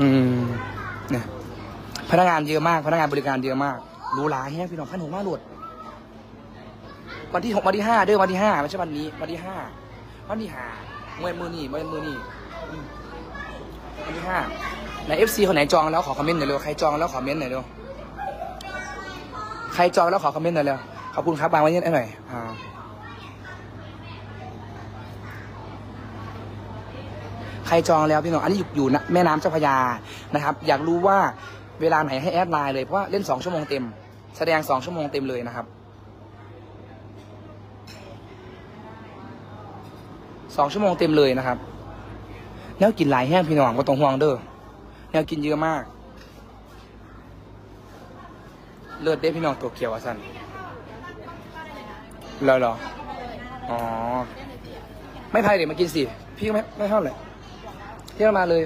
อืมเนี่ยพนักงานเยอะมาก พนักงานบริการเยอะมากรู้หลายแฮงพี่น้องพันหกมาหลุดวันที่หกวันที่ห้าเด้อวันที่ห้าไม่ใช่วันนี้ วันที่ห้าวันที่ห้าเมื่อมือนี่เมื่อมือนี่อืมวันที่ห้าในเอฟซีคนไหนจองแล้วขอคอมเมนต์หน่อยเร็วใครจองแล้วขอคอมเมนต์หน่อยเร็วใครจองแล้วขอคอมเมนต์หน่อยเร็วขอบคุณครับบางไว้นิดหน่อยอ่า ใครจองแล้วพี่น้องอันนี้อยู่อยู่นะแม่น้ำเจ้าพระยานะครับ อยากรู้ว่าเวลาไหนให้แอดไลน์เลยเพราะว่าเล่นสองชั่วโมงเต็ม แสดงสองชั่วโมงเต็มเลยนะครับสองชั่วโมงเต็มเลยนะครับแนวกินหลายแห้งพี่น้องก็ต้องห่วงเด้อแนวกินเยอะมาก เลือดเด้พี่น้องตัวเขียวอะสันเหรอเหรออ๋อ ไม่พายเด็กมากินสิ พี่ไม่ไม่เท่าไหร่ เรียกมาเลย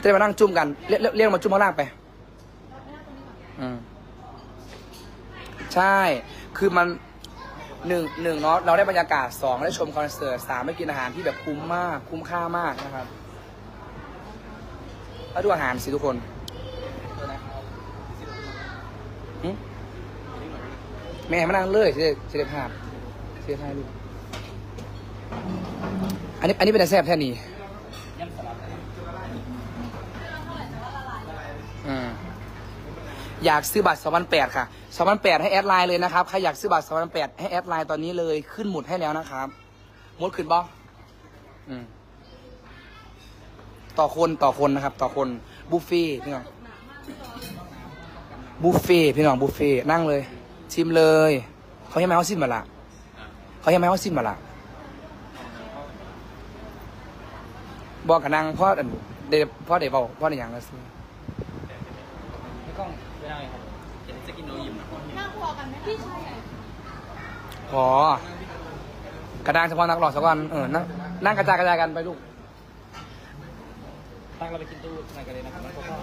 จะได้มานั่งจุ่มกัน เรียกเรียกมาจุ่มข้างล่างไป อืม ใช่ คือมันหนึ่งหนึ่งเนาะเราได้บรรยากาศสองได้ชมคอนเสิร์ตสามได้กินอาหารที่แบบคุ้มมาก คุ้มค่ามากนะครับแล้วดูอาหารสิทุกคนแม่มานั่งเลยจะได้จะได้ภาพจะได้ภาพลูกอันนี้อันนี้เป็นแซ่บแท่นี้ อยากซื้อบัตร2008ค่ะ2008ให้แอดไลน์เลยนะครับ ใครอยากซื้อบัตร2008ให้แอดไลน์ตอนนี้เลย ขึ้นหมุดให้แล้วนะครับ หมุดขึ้นบ่อืมต่อคนต่อคนนะครับ ต่อคนบุฟเฟ่พี่น้องบุฟเฟ่พี่น้องบุฟเฟ่นั่งเลย ชิมเลย เขาให้ไหมเขาซิมมาละเขาให้ไหมเขาซิมมาละบอกกับนางพ่อเดยวพ่อเดี๋ยวบอกพ่อในอย่างละสิไม่ต้องไม่ได้ครับจะกินโนยิมนะ นั่งพอกันไหมพี่ชายพอกระดางเฉพาะนักหลอกสักวันเออนั่งนั่งกระจายกระจายกันไปลูกตั้งเราไปกินตู้ไหนกันเลยนะครับมันก็เข้า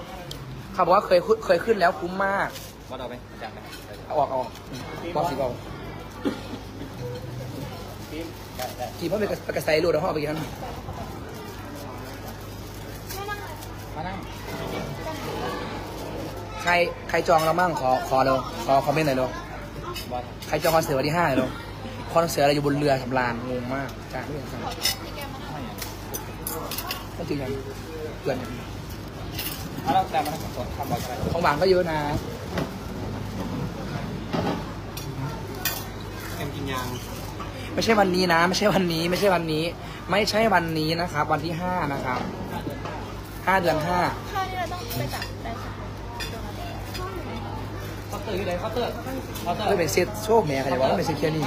เขาบอกว่าเคยขึ้นเคยขึ้นแล้วคุ้มมากวัดเอาไปจากไหนเอาออกเอาออกอืมบอกสิบอกได้ได้กี่พ่อเป็นกระใสรูดแล้วพ่อเอาไปกี่ครั้งมานั่งใครใครจองเรามั่งขอขอเราขอคอมเมนต์หน่อยเราบอส ใครจองคอนเสิร์ตวันที่ห้าเราคอนเสิร์ตอะไรอยู่บนเรือสำราญงงมากจ้าไม่เห็นจ้าไม่อะก็จริงกันเพื่อนถ้าเราแต่มาทั้งสองทำอะไรของหวานก็เยอะนะเอ็มกินยางไม่ใช่วันนี้นะ ไม่ใช่วันนี้ ไม่ใช่วันนี้ ไม่ใช่วันนี้นะครับ วันที่ห้านะครับห้าเดือนห้าข้านี่เราต้องไปจับได้ค่ะ เคาน์เต อร์อยู่ไหนเคาน์เตอร์เคาน์เตอร์ไม่เป็นเซตโชคแม่ใครจะว่าไม่เป็นเซตเคียนี่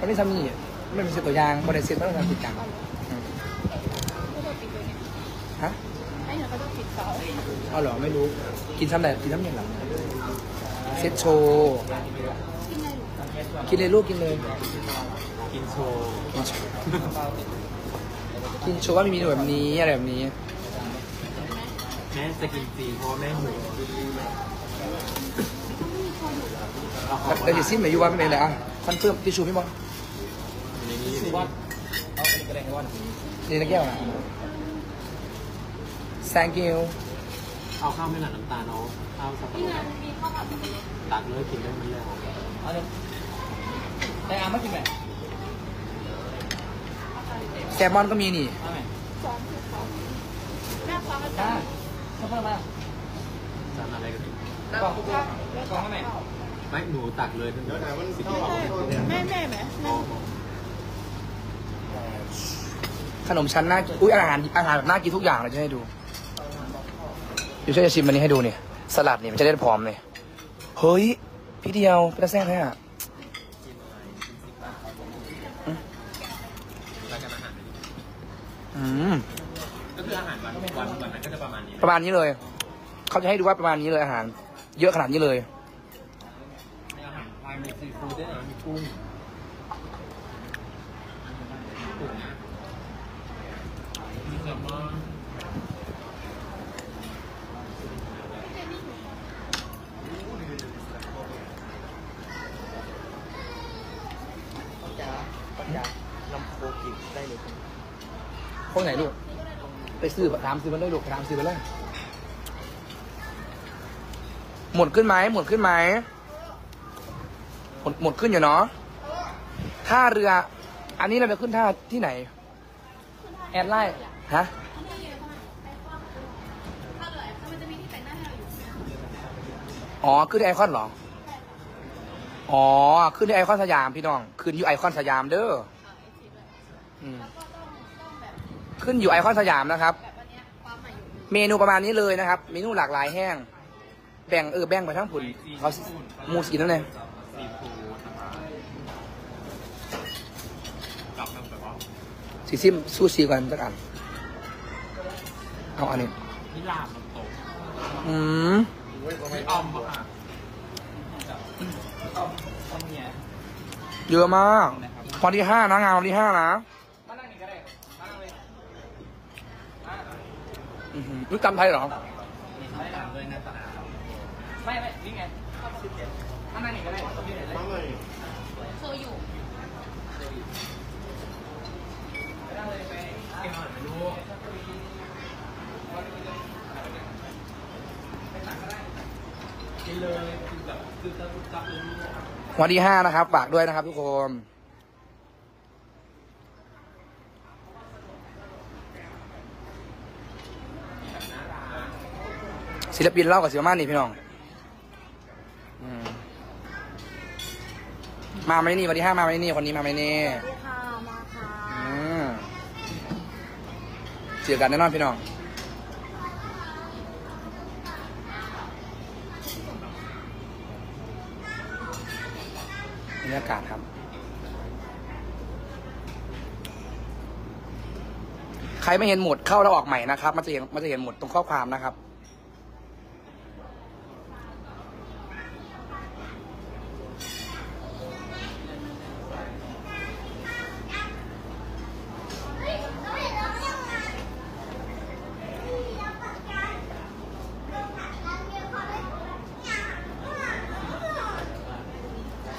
มันไม่ทำนี่ไม่เป็นเซตตัวยางไม่ได้เซตไม่ต้องทำติดกันอืมไม่เลยไงฮะเอเขาจะปิดเสาเอเหรอไม่รู้กินซ้ำไหนกินซ้ำยังหรอเซตโชว์กินเลยลูกกินเลยกินโชว์กินโชว์กินโชว์ว่าไม่มีแบบนี้อะไรแบบนี้แม่จะกินฟรีเพราะแม่หู แล้วจะซิมหน่อยอยู่ว่าไม่เป็นไรอะคอนเฟิร์มทิชชูพี่บอลคือว่าเอาอันนี้ก็ได้ว่านี่นะแก้วนะ thank you เอาข้าวไม่หลั่น้ำตาลเอาข้าวสับปะรดตักเลยกินได้มันเลยเอาเลยแต่อาไม่กินไหมแซลมอนก็มีนี่เอาไหมสองคือเขาหน้าฟ้าก็จะได้เข้ามามาจานอะไรกันดีกล่องกล่องให้ไหม ไม่หนูตักเลยเดี๋ยวไหนวันสิบกล่องแม่แม่ไหมขนมชั้นน่าอุ้ยอาหารอาหารแบบน่ากินทุกอย่างเลยจะให้ดูเดี๋ยวช่วยจะชิมอันนี้ให้ดูเนี่ยสลัดเนี่ยมันจะได้ผอมเนี่ยเฮ้ย พี่เดียวเป็นตาแซ่บแท้อะอืมก็คืออาหารวันวันวันนั้นก็จะประมาณนี้ ประมาณนี้เลย เขาจะให้ดูว่าประมาณนี้เลยอาหาร เยอะขนาดนี้เลย กุ้งกุ้งนะมีแซลมอนลำโพกินได้เลยพวกไหนลูก ไปซื้อถามซื้อมาเลยลูกถามซื้อมาเลยหมดขึ้นไหมหมดขึ้นไหม หมดหมดขึ้นอยู่เนาะท่าเรือ อันนี้เราไปขึ้นท่าที่ไหน แอดไลน์ฮะอ๋อขึ้นที่ไอคอนเหรอ อ๋อขึ้นที่ไอคอนสยามพี่น้อง ขึ้นอยู่ไอคอนสยามเด้ออืมขึ้นอยู่ไอคอนสยามนะครับ เมนูประมาณนี้เลยนะครับ เมนูหลากหลายแห้ง แบ่งเออแบ่งไปทั้งผุนเขาสิหมูสีนั่นเอง ซีฟู้ดนะคะกับน้ำแบบว่าสีซิมซูชิก่อนสักอัน เอาอันนี้ นิลาบน้ำตกอืมไม่ออมอะค่ะต้องเนี่ยเยอะมากวันที่ห้านะงานวันที่ห้านะมานั่งนี่ก็ได้มานั่งเลยอือหือรู้จำไทยเหรอ ไม่หลังเลยนะ ไม่ไม่นี่ไงมานั่งนี่ก็ได้ต้องยืนไหนเลยโชยุนั่งเลยไปเก่งหน่อยไม่รู้กินเลยคือแบบคือจะจับเลยวันที่ห้านะครับ ฝากด้วยนะครับทุกคนศิลปินเล่ากับศิลปมานี่พี่น้องอืม มาไหมนี่วันที่ห้ามาไหมนี่คนนี้มาไหมนี่ค่ะมาค่ะอืมเจอกันแน่นอนพี่น้องบรรยากาศครับ ใครไม่เห็นหมดเข้าแล้วออกใหม่นะครับ มันจะเห็นมันจะเห็นหมดตรงข้อความนะครับ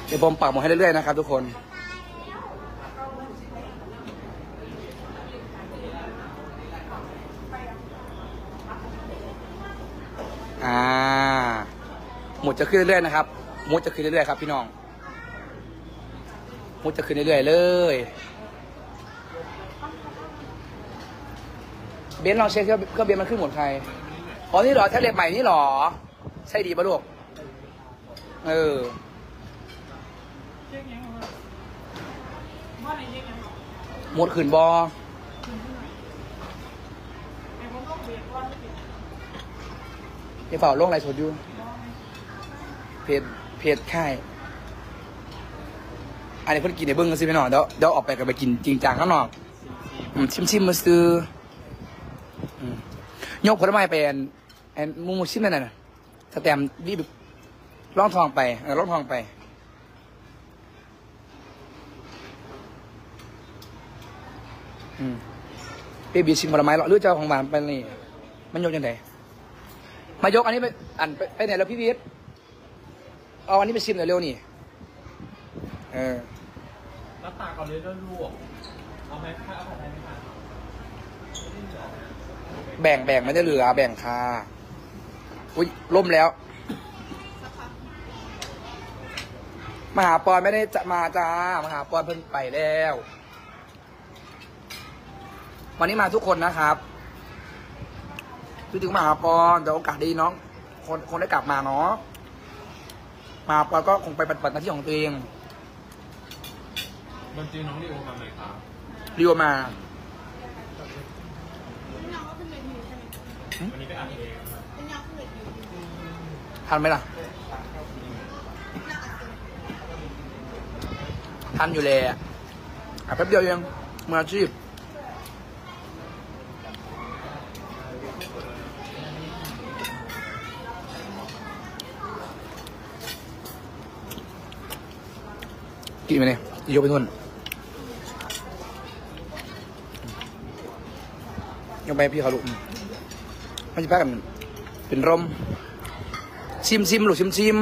เดี๋ยวผมปักหมดให้เรื่อยๆนะครับทุกคน อ่า หมดจะขึ้นเรื่อยๆนะครับหมดจะขึ้นเรื่อยๆครับพี่น้องหมดจะขึ้นเรื่อยๆเลยเบนลองเช็คเครื่องเบนมันขึ้นหมดใคร อ๋อ นี่หรอแท็บเล็ตใหม่นี่หรอ ใช่ดีปะลูก เออ หมดขืนบอเดี๋ยวเปล่าลงไรสดอยู่เพจเพจค่ายอันนี้เพิ่นกินในเบิ้งกันสิพี่น้องเดี๋ยวเดี๋ยวออกไปกันไปกินจริงจังข้างนอกอืมชิมชิมมาซื้ออืมยกผลไม้ไปแอนแอนมูมูชิมนั่นน่ะสแตมป์รีบล่องทองไปเออล่องทองไป อืมเบบีชิมผลไม้เหรอหรือเจ้าของบ้านไปนี่ มันยกยังไงมายกอันนี้ไปอันไปไปไหนแล้วพี่วิทย์เอาอันนี้ไปชิมหน่อยเร็วนี่ เออแล้วตาก่อนเลยด้วยลูกเอาไหมคะเอาผัดไทยไหมคะแบ่งแบ่งไม่ได้เหลือ แบ่งค่ะอุ้ยล่มแล้ว มหาปอนไม่ได้จะมาจ้ามหาปอนเพิ่งไปแล้ว วันนี้มาทุกคนนะครับคิดถึงมหาปอนเดี๋ยวโอกาสดีน้อง คนคนได้กลับมาเนาะมหาปอนก็คงไปปฏิบัติหน้าที่ของตัวเองดนตรีน้องดิโอมาไหมคะเรียวมาเป็นยังก็ขึ้นเวทีใช่ไหมวันนี้ไปอัดเองครับเป็นยังขึ้นเวทีทันไหมล่ะ ทันอยู่เลยอะอะแป๊บเดียวยังมืออาชีพ กินไปเนี่ยยกไปทุนยกไปพี่เขาลูกมันจะแพ้กันเป็นร่มชิมชิมหรือชิมชิม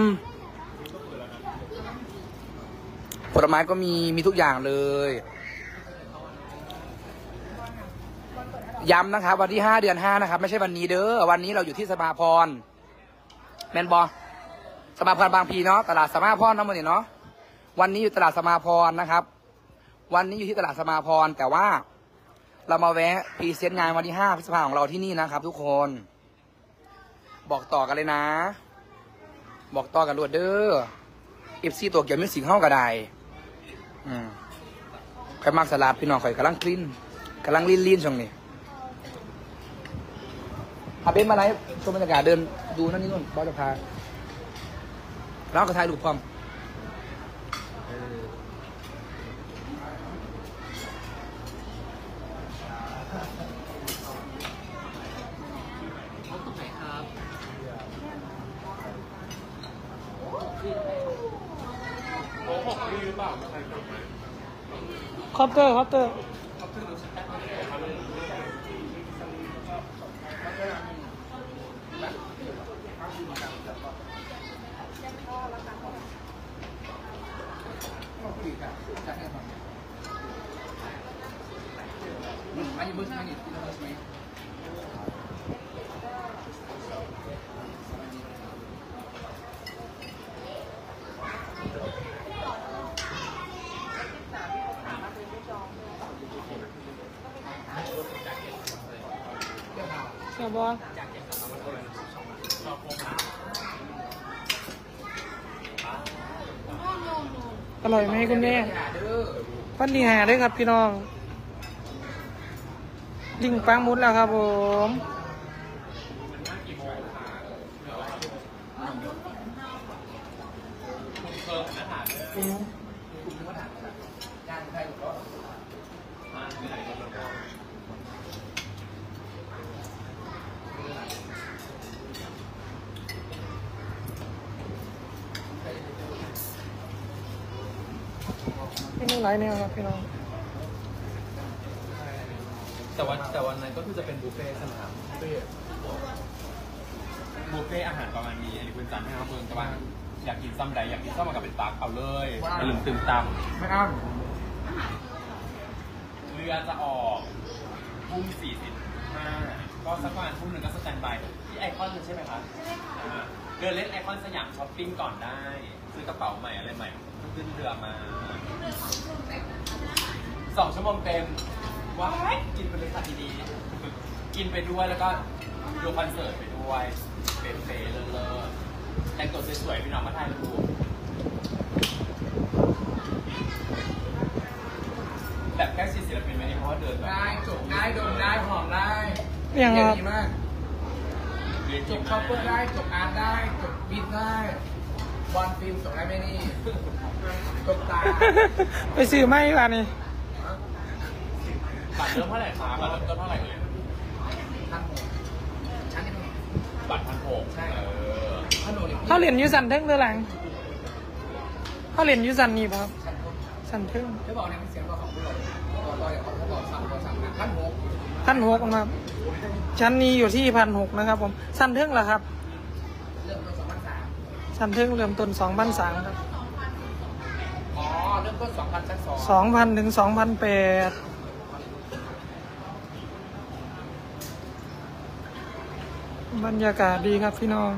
ผลไม้ก็มีมีทุกอย่างเลย ย้ำนะครับ วันที่ห้าเดือนห้านะครับ ไม่ใช่วันนี้เด้อวันนี้เราอยู่ที่สมาพร แมนบอสมาพรบางพีเนาะตลาดสมาพรนาะมื่อนี้เนาะ วันนี้อยู่ตลาดสมาพรนะครับ วันนี้อยู่ที่ตลาดสมาพร แต่ว่าเรามาแวะ present งานวันที่ห้าพฤษภาของเราที่นี่นะครับ ทุกคน บอกต่อกันเลยนะ บอกต่อกันรวดเด้อ FC ตัวเกี่ยวมิสิกห้องกระไดอืมใครมักสลัดพี่น้องข่อยกำลัง clean กำลัง lean lean ๆช่วงนี้อาเบนมาไลฟ์ชมบรรยากาศเดินดูนั่นนี่นู่นบอสจะพาแล้วก็ถ่ายรูปพร้อม เขาตรงไหนครับ คอปเตอร์คอปเตอร์อันนี้เบอร์ใช่ไหมนี่ที่เราเบอร์ใช่ไหมเสีย บออร่อยไหมคุณแม่อย่าเด้อฟันดีหาด้วยครับพี่น้องลิงปังมุดแล้วครับผมเป็นหลายแนวครับพี่น้อง แต่วันแต่วันนั้นก็คือจะเป็นบุฟเฟ่ต์ใช่ไหมครับบุฟเฟ่บุฟเฟ่ต์อาหารประมาณนี้อันนี้คุณจำให้ครับเพื่อนแต่ว่าอยากกินซ้ำใดอยากกินซ้ำมากับเป็นตักเอาเลยอย่าลืมตื่มตไม่เอาำเรือจะออกทุ่มสี่สิบห้าก็สักประมาณทุ่มหนึ่งก็ standby ที่ไอคอนใช่ไหมครับอ่า เดินเล่นไอคอนสยามช้อปปิ้งก่อนได้ ซื้อกระเป๋าใหม่อะไรใหม่ขึ้นเรือมาสองชั่วโมงเต็มว้ายกินไปเลยค่ะดีๆกินไปด้วยแล้วก็ดูคอนเสิร์ตไปด้วยเป๊ะๆเลิศๆแต่งตัวสวยๆพี่น้องมาถ่ายรูปแบบแค่ชีศิลปินไม่ได้เพราะว่าเดินแบบได้จบได้ดมได้หอมได้ยังครับดีมากเรียน จดีบมากช็อปเปอร์ได้ จบอาร์ตได้ จบบิดได้บอลฟิล์มจบได้ไหมนี่จบตาไปซื้อไหมล่ะนี่บัตรเริ่มเท่าไหร่คะบัตรเริ่มต้นเท่าไหร่เอ่ยท่านผมชั้นนี้มันบัตรพันหกใช่เออขนมนี่เขาเหรียญยูสันเทิงเรือหลังเขาเหรียญยูสันนี่ครับชั้นผมสันเทิงจะบอกเนี่ยมันเสียงเราของผู้หลงต่อต่ออย่างเขาเขาบอกสั่งเขาสั่งนะท่านหกพันหกนะครับ ชั้นนี้อยู่ที่พันหกนะครับ ผม สั้นเท่งเหรอครับเริ่มต้นสองพันสามสันเท่งเริ่มต้นสองพันสามครับอ๋อเริ่มต้นสองพันชั้นสองสองพันถึงสองพันแปดบรรยากาศดีครับพี่น้อง